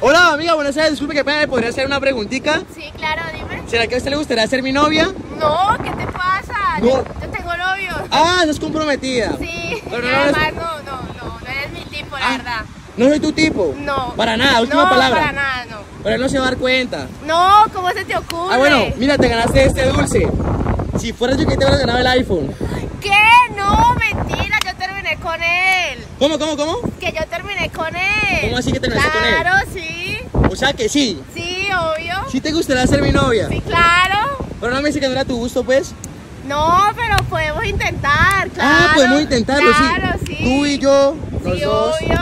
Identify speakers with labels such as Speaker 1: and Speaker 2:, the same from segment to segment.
Speaker 1: Hola amiga, buenas tardes, disculpe que pena, ¿me podría hacer una preguntita?
Speaker 2: Sí, claro, dime.
Speaker 1: ¿Será que a usted le gustaría ser mi novia?
Speaker 2: No, ¿qué te pasa?
Speaker 1: No.
Speaker 2: Yo, yo tengo novio.
Speaker 1: Ah, estás comprometida.
Speaker 2: Sí,
Speaker 1: Pero no,
Speaker 2: además no, no, no, no eres mi tipo, la
Speaker 1: Ah.
Speaker 2: verdad.
Speaker 1: No soy tu tipo.
Speaker 2: No.
Speaker 1: Para nada, última
Speaker 2: no,
Speaker 1: palabra.
Speaker 2: para nada, no.
Speaker 1: Pero él no se va a dar cuenta.
Speaker 2: No, ¿cómo se te ocurre?
Speaker 1: Ah, bueno, mira, te ganaste este dulce. Si fueras yo que te hubieras ganado el iPhone.
Speaker 2: ¿Qué? No, mentira, yo terminé con él.
Speaker 1: ¿Cómo, cómo, cómo?
Speaker 2: Que yo terminé con él.
Speaker 1: ¿Cómo así que terminaste con él?
Speaker 2: Claro, sí.
Speaker 1: O sea que sí.
Speaker 2: Sí, obvio.
Speaker 1: Sí te gustaría ser mi novia.
Speaker 2: Sí, claro.
Speaker 1: Pero no me dice que no era tu gusto, pues.
Speaker 2: No, pero podemos intentar, claro.
Speaker 1: Ah, podemos intentarlo,
Speaker 2: claro,
Speaker 1: sí.
Speaker 2: sí.
Speaker 1: Tú y yo, los
Speaker 2: Sí,
Speaker 1: dos.
Speaker 2: obvio.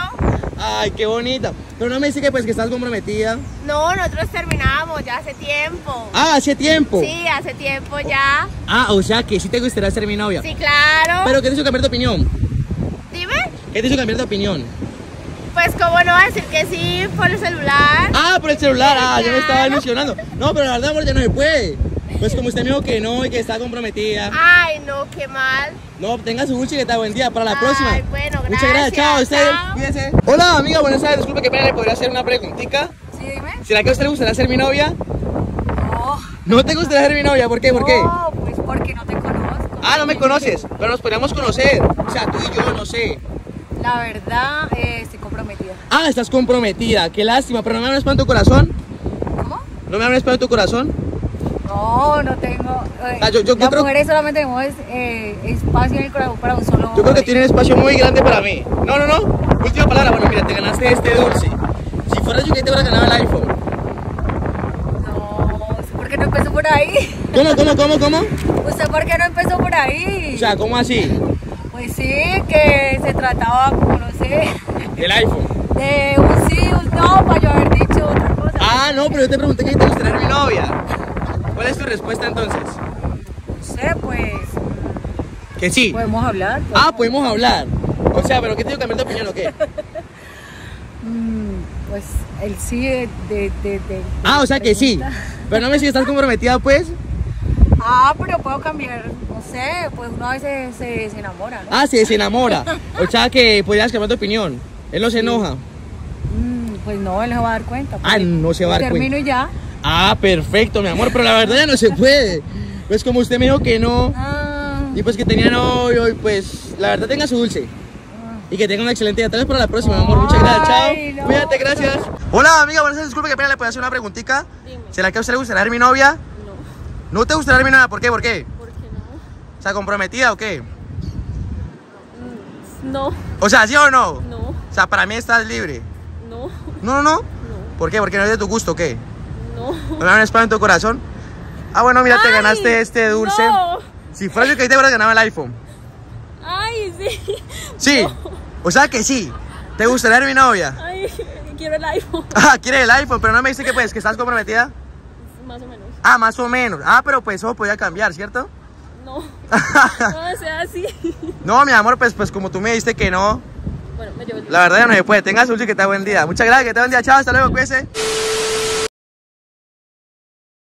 Speaker 1: Ay, qué bonita. Pero no me dice que pues que estás comprometida.
Speaker 2: No, nosotros terminamos ya hace tiempo.
Speaker 1: Ah, hace tiempo.
Speaker 2: Sí, hace tiempo ya.
Speaker 1: Ah, o sea que sí te gustaría ser mi novia.
Speaker 2: Sí, claro.
Speaker 1: Pero ¿qué te hizo cambiar de opinión? ¿Qué te hizo cambiar de opinión?
Speaker 2: pues cómo no va a decir que sí por el celular.
Speaker 1: Ah, por el celular. Ah, yo me estaba
Speaker 2: Claro.
Speaker 1: ilusionando. No, pero la verdad, amor, ya no se puede. Pues como usted me dijo que no y que está comprometida.
Speaker 2: Ay, no, qué mal.
Speaker 1: No, tenga su dulce y que está buen día para la
Speaker 2: Ay,
Speaker 1: próxima.
Speaker 2: bueno,
Speaker 1: Muchas gracias.
Speaker 2: gracias.
Speaker 1: Chao, usted.
Speaker 2: Chao.
Speaker 1: Cuídese. Hola, amiga, buenas tardes. Disculpe que pena, le podría hacer una preguntita.
Speaker 3: Sí, dime.
Speaker 1: ¿Será que a usted le gustaría ser mi novia?
Speaker 3: No.
Speaker 1: ¿No te gustaría ser mi novia? ¿Por qué? ¿Por qué?
Speaker 3: No, pues porque no te conozco.
Speaker 1: Ah, no me conoces, pero nos podríamos conocer. O sea, tú y yo, no sé.
Speaker 3: La verdad, eh, estoy comprometida.
Speaker 1: Ah, estás comprometida. Qué lástima, pero no me hables para tu corazón.
Speaker 3: ¿Cómo?
Speaker 1: No me hables para tu corazón.
Speaker 3: No, no tengo. eh,
Speaker 1: Ah, yo- yo
Speaker 3: las
Speaker 1: creo-
Speaker 3: mujeres solamente tenemos eh, espacio en el corazón para un solo.
Speaker 1: Yo creo que
Speaker 3: hombre.
Speaker 1: tienen espacio muy grande para mí. No, no, no. Última palabra. Bueno, mira, te ganaste este dulce. Si fueras yo que te hubiera ganado el iPhone.
Speaker 3: No, ¿usted por qué no empezó por ahí?
Speaker 1: ¿Cómo, cómo, cómo, cómo?
Speaker 3: ¿Usted por qué no empezó por ahí?
Speaker 1: O sea, ¿cómo así?
Speaker 3: Pues sí, que se trataba, como no sé,
Speaker 1: Del iPhone.
Speaker 3: de un sí, un no, para yo haber dicho otra cosa.
Speaker 1: Ah, no, pero yo te pregunté que te gustaría mi novia. ¿Cuál es tu respuesta entonces?
Speaker 3: No sé, pues.
Speaker 1: Que sí.
Speaker 3: Podemos hablar. pues.
Speaker 1: Ah, podemos hablar. O sea, pero ¿qué te dio cambiar de opinión o qué?
Speaker 3: Mm, pues el sí de, de, de- de-
Speaker 1: Ah, o sea que sí. Pero no me si estás comprometida, pues.
Speaker 3: Ah, pero puedo cambiar, sé, pues uno a veces se, se enamora, ¿no?
Speaker 1: Ah, sí, se enamora. O sea que podrías cambiar de opinión. Él no se enoja.
Speaker 3: Mm, pues no, él no se va a dar cuenta.
Speaker 1: Ah,
Speaker 3: pues,
Speaker 1: no se va a dar
Speaker 3: Termino y ya.
Speaker 1: Ah, perfecto, mi amor, pero la verdad ya no se puede. Pues como usted me dijo que no,
Speaker 3: Ah,
Speaker 1: y pues que tenía novio, y pues la verdad tenga su dulce. Y que tenga una excelente día. Tal vez para la próxima, mi amor. Muchas gracias. Chao.
Speaker 3: Ay, no.
Speaker 1: Cuídate, gracias. Hola, amiga. Buenas. Disculpe que pena le puedo hacer una preguntita. ¿Será que a usted le gustaría ser mi novia? No. ¿No te gustaría ser mi novia? ¿Por qué? ¿Por qué? O sea, ¿comprometida o qué?
Speaker 4: No,
Speaker 1: O sea, ¿sí o no?
Speaker 4: no,
Speaker 1: O sea, para mí estás libre.
Speaker 4: no,
Speaker 1: No, no, no.
Speaker 4: no,
Speaker 1: ¿Por qué? ¿Porque no es de tu gusto o qué?
Speaker 4: no.
Speaker 1: ¿No me espacio en tu corazón? Ah, bueno, mira, te ganaste este dulce.
Speaker 4: No.
Speaker 1: Si fuera yo que te hubieras ganado el iPhone.
Speaker 4: Ay, sí.
Speaker 1: Sí. O sea que sí. ¿Te gustaría ser mi novia?
Speaker 4: Ay, quiero el iPhone.
Speaker 1: Ah, quiere el iPhone, pero no me dice que pues que estás comprometida.
Speaker 4: Más o menos.
Speaker 1: Ah, más o menos. Ah, pero pues eso podía cambiar, ¿cierto?
Speaker 4: No, no sea así.
Speaker 1: no, mi amor, pues, pues como tú me dijiste que no,
Speaker 4: Bueno, me llevo el
Speaker 1: la verdad ya no se puede. Tenga su que te buen día. Muchas gracias, que te buen día. Chao, hasta luego, cuídese.